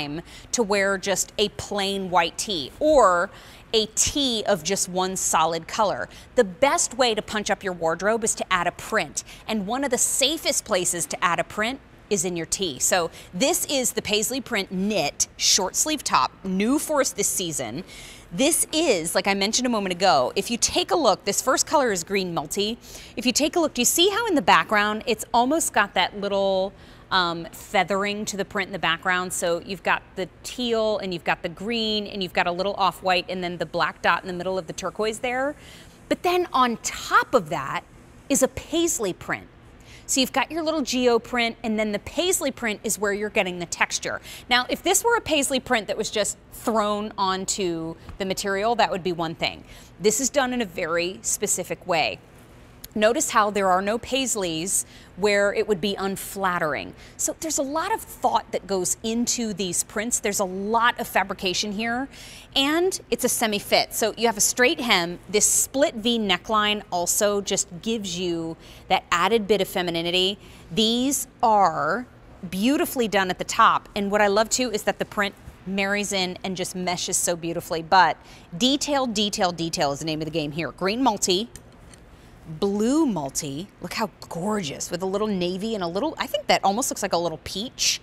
time to wear just a plain white tee or a tee of just one solid color. The best way to punch up your wardrobe is to add a print. And one of the safest places to add a print is in your tee. So this is the Paisley print knit short sleeve top, new for us this season. This is, like I mentioned a moment ago, if you take a look, this first color is green multi. If you take a look, do you see how in the background it's almost got that little um, feathering to the print in the background. So you've got the teal and you've got the green and you've got a little off-white and then the black dot in the middle of the turquoise there. But then on top of that is a paisley print. So you've got your little geo print and then the paisley print is where you're getting the texture. Now, if this were a paisley print that was just thrown onto the material, that would be one thing. This is done in a very specific way. Notice how there are no paisleys where it would be unflattering. So there's a lot of thought that goes into these prints. There's a lot of fabrication here and it's a semi-fit. So you have a straight hem. This split V neckline also just gives you that added bit of femininity. These are beautifully done at the top. And what I love too is that the print marries in and just meshes so beautifully. But detail, detail, detail is the name of the game here. Green multi, blue multi. Look how gorgeous with a little navy and a little, I think that almost looks like a little peach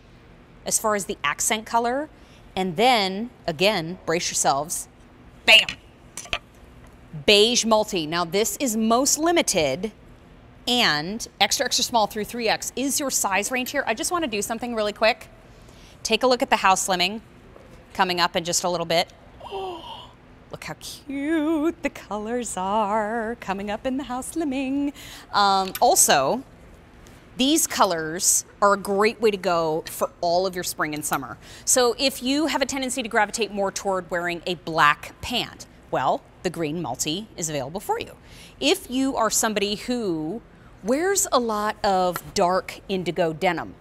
as far as the accent color. And then, again, brace yourselves, bam, beige multi. Now this is most limited and extra, extra small through 3X is your size range here. I just wanna do something really quick. Take a look at the house slimming coming up in just a little bit. Look how cute the colors are coming up in the house slimming. Um, also, these colors are a great way to go for all of your spring and summer. So if you have a tendency to gravitate more toward wearing a black pant, well, the green multi is available for you. If you are somebody who wears a lot of dark indigo denim,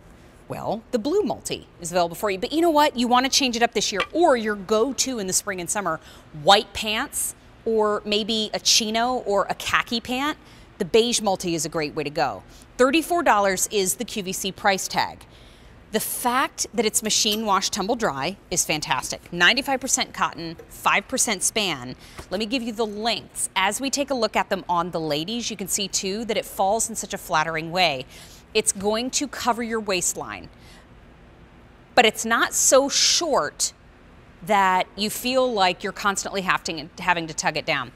well, the blue multi is available for you. But you know what? You want to change it up this year, or your go-to in the spring and summer, white pants, or maybe a chino or a khaki pant. The beige multi is a great way to go. $34 is the QVC price tag. The fact that it's machine wash tumble dry is fantastic. 95% cotton, 5% span. Let me give you the lengths. As we take a look at them on the ladies, you can see too that it falls in such a flattering way. It's going to cover your waistline, but it's not so short that you feel like you're constantly having, to tug it down.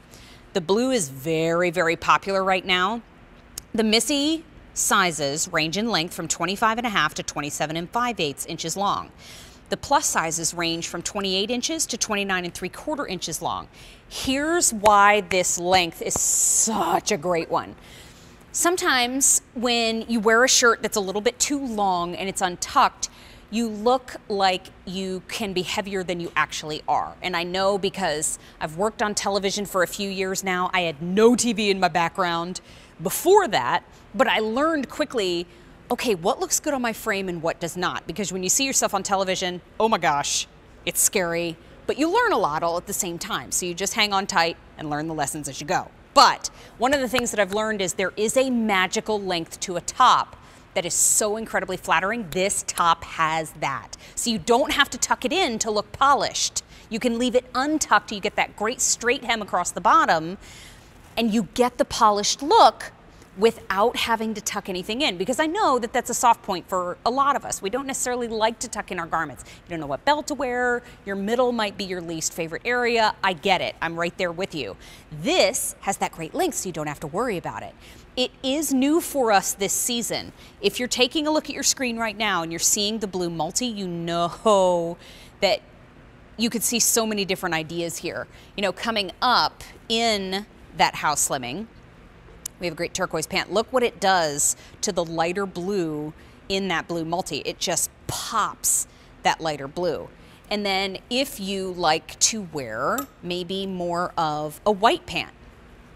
The blue is very, very popular right now. The Missy sizes range in length from 25 and a half to 27 and 5 eighths inches long. The plus sizes range from 28 inches to 29 and 3 quarter inches long. Here's why this length is such a great one. Sometimes when you wear a shirt that's a little bit too long and it's untucked, you look like you can be heavier than you actually are. And I know because I've worked on television for a few years now. I had no TV in my background before that, but I learned quickly okay, what looks good on my frame and what does not? Because when you see yourself on television, oh my gosh, it's scary, but you learn a lot all at the same time. So you just hang on tight and learn the lessons as you go. But one of the things that I've learned is there is a magical length to a top that is so incredibly flattering. This top has that. So you don't have to tuck it in to look polished. You can leave it untucked. You get that great straight hem across the bottom and you get the polished look without having to tuck anything in because I know that that's a soft point for a lot of us. We don't necessarily like to tuck in our garments. You don't know what belt to wear. Your middle might be your least favorite area. I get it. I'm right there with you. This has that great length so you don't have to worry about it. It is new for us this season. If you're taking a look at your screen right now and you're seeing the blue multi, you know that you could see so many different ideas here. You know, coming up in that house slimming, we have a great turquoise pant. Look what it does to the lighter blue in that blue multi. It just pops that lighter blue. And then if you like to wear maybe more of a white pant,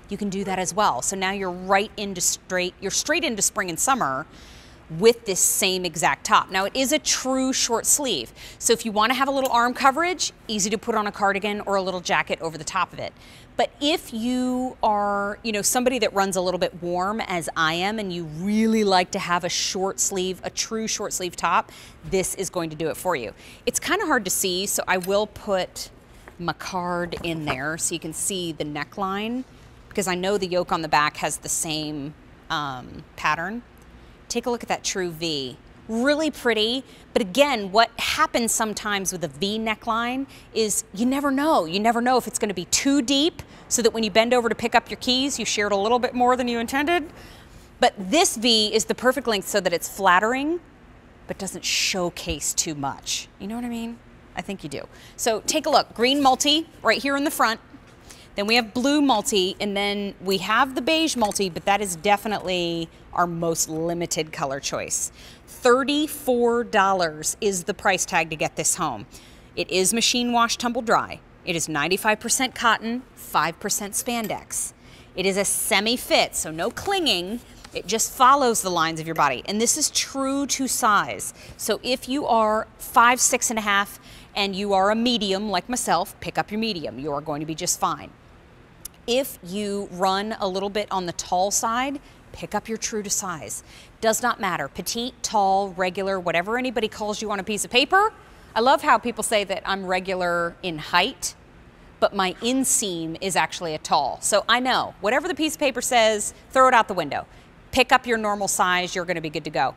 you can do that as well. So now you're right into straight, you're straight into spring and summer with this same exact top. Now it is a true short sleeve, so if you want to have a little arm coverage, easy to put on a cardigan or a little jacket over the top of it. But if you are, you know, somebody that runs a little bit warm as I am and you really like to have a short sleeve, a true short sleeve top, this is going to do it for you. It's kind of hard to see, so I will put my card in there so you can see the neckline because I know the yoke on the back has the same um, pattern. Take a look at that true V. Really pretty, but again, what happens sometimes with a V neckline is you never know. You never know if it's gonna be too deep so that when you bend over to pick up your keys, you shared a little bit more than you intended. But this V is the perfect length so that it's flattering, but doesn't showcase too much. You know what I mean? I think you do. So take a look, green multi right here in the front. Then we have blue multi, and then we have the beige multi, but that is definitely our most limited color choice. $34 is the price tag to get this home. It is machine wash, tumble dry. It is 95% cotton, 5% spandex. It is a semi-fit, so no clinging. It just follows the lines of your body. And this is true to size. So if you are five, six and a half, and you are a medium like myself, pick up your medium. You are going to be just fine. If you run a little bit on the tall side, pick up your true to size. Does not matter, petite, tall, regular, whatever anybody calls you on a piece of paper. I love how people say that I'm regular in height, but my inseam is actually a tall. So I know, whatever the piece of paper says, throw it out the window. Pick up your normal size, you're gonna be good to go.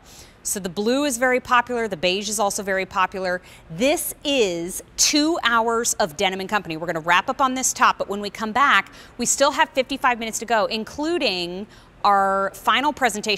So the blue is very popular. The beige is also very popular. This is two hours of Denim & Company. We're gonna wrap up on this top, but when we come back, we still have 55 minutes to go, including our final presentation